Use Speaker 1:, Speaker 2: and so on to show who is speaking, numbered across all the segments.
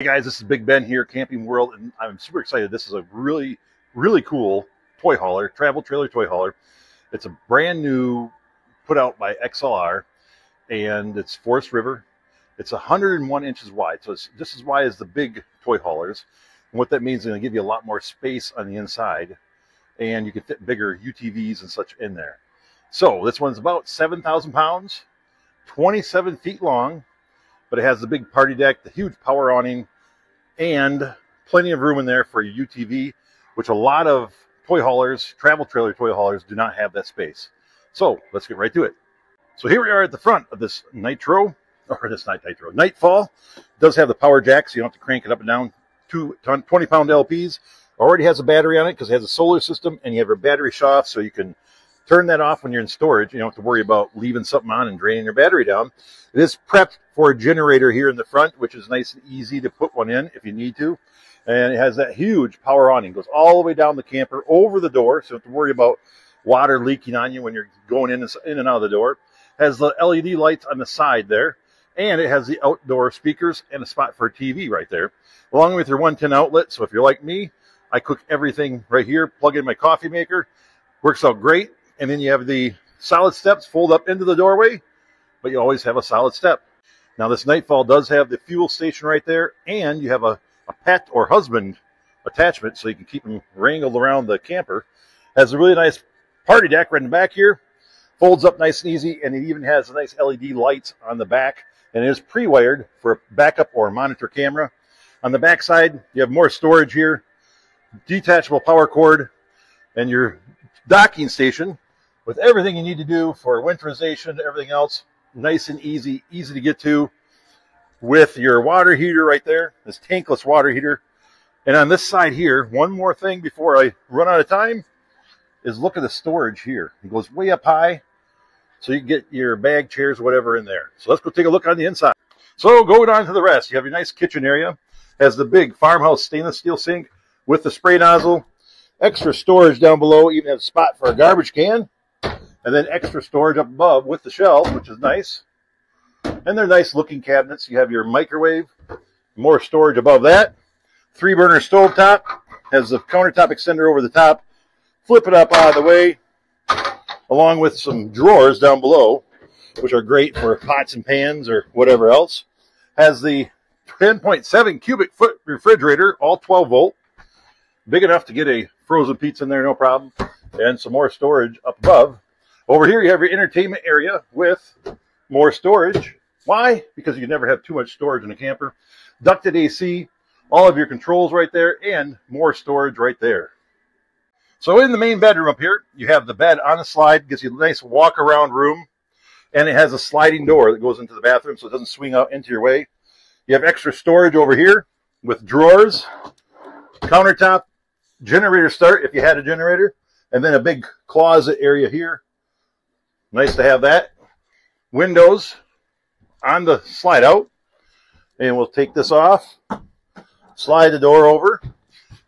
Speaker 1: Hey guys, this is Big Ben here, Camping World, and I'm super excited. This is a really, really cool toy hauler, travel trailer toy hauler. It's a brand new, put out by XLR, and it's Forest River. It's 101 inches wide, so it's just as wide as the big toy haulers. And what that means is going to give you a lot more space on the inside, and you can fit bigger UTVs and such in there. So this one's about 7,000 pounds, 27 feet long, but it has the big party deck, the huge power awning, and plenty of room in there for a UTV, which a lot of toy haulers, travel trailer toy haulers, do not have that space. So let's get right to it. So here we are at the front of this Nitro, or this not Nitro, Nightfall. It does have the power jack, so you don't have to crank it up and down. Two 20 pound LPs. Already has a battery on it because it has a solar system, and you have your battery shut so you can turn that off when you're in storage. You don't have to worry about leaving something on and draining your battery down. It is prepped for a generator here in the front, which is nice and easy to put one in if you need to. And it has that huge power awning. It goes all the way down the camper over the door, so you don't have to worry about water leaking on you when you're going in and, out of the door. It has the LED lights on the side there, and it has the outdoor speakers and a spot for a TV right there, along with your 110 outlet. So if you're like me, I cook everything right here, plug in my coffee maker, works out great and then you have the solid steps fold up into the doorway, but you always have a solid step. Now this Nightfall does have the fuel station right there, and you have a, a pet or husband attachment so you can keep them wrangled around the camper. Has a really nice party deck right in the back here. Folds up nice and easy, and it even has a nice LED lights on the back, and it is pre-wired for a backup or monitor camera. On the back side, you have more storage here, detachable power cord, and your docking station with everything you need to do for winterization, everything else, nice and easy, easy to get to with your water heater right there, this tankless water heater. And on this side here, one more thing before I run out of time is look at the storage here. It goes way up high, so you can get your bag, chairs, whatever in there. So let's go take a look on the inside. So going on to the rest, you have your nice kitchen area. Has the big farmhouse stainless steel sink with the spray nozzle. Extra storage down below, even has a spot for a garbage can and then extra storage up above with the shelves, which is nice. And they're nice looking cabinets. You have your microwave, more storage above that. Three burner stove top has the countertop extender over the top. Flip it up out of the way, along with some drawers down below, which are great for pots and pans or whatever else. Has the 10.7 cubic foot refrigerator, all 12 volt. Big enough to get a frozen pizza in there, no problem. And some more storage up above over here, you have your entertainment area with more storage. Why? Because you never have too much storage in a camper. Ducted AC, all of your controls right there, and more storage right there. So in the main bedroom up here, you have the bed on a slide, gives you a nice walk around room, and it has a sliding door that goes into the bathroom so it doesn't swing out into your way. You have extra storage over here with drawers, countertop, generator start if you had a generator, and then a big closet area here Nice to have that. Windows on the slide out. And we'll take this off, slide the door over,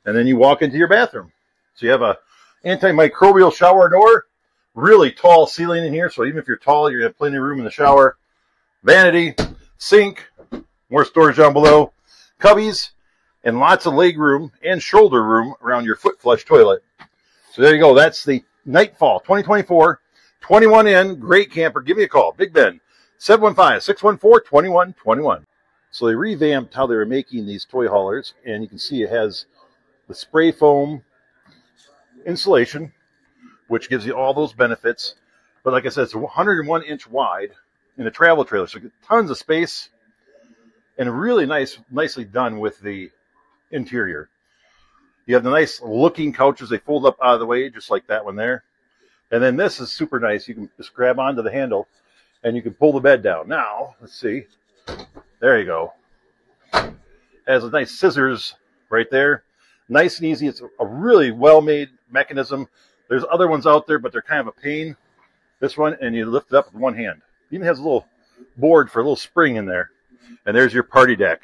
Speaker 1: and then you walk into your bathroom. So you have a antimicrobial shower door, really tall ceiling in here. So even if you're tall, you have plenty of room in the shower. Vanity, sink, more storage down below, cubbies, and lots of leg room and shoulder room around your foot flush toilet. So there you go. That's the Nightfall 2024 21N, great camper. Give me a call. Big Ben, 715-614-2121. So they revamped how they were making these toy haulers, and you can see it has the spray foam insulation, which gives you all those benefits. But like I said, it's 101 inch wide in a travel trailer, so tons of space, and really nice, nicely done with the interior. You have the nice looking couches. They fold up out of the way, just like that one there. And then this is super nice. You can just grab onto the handle and you can pull the bed down. Now, let's see. There you go. Has a nice scissors right there. Nice and easy. It's a really well-made mechanism. There's other ones out there, but they're kind of a pain. This one, and you lift it up with one hand. It even has a little board for a little spring in there. And there's your party deck.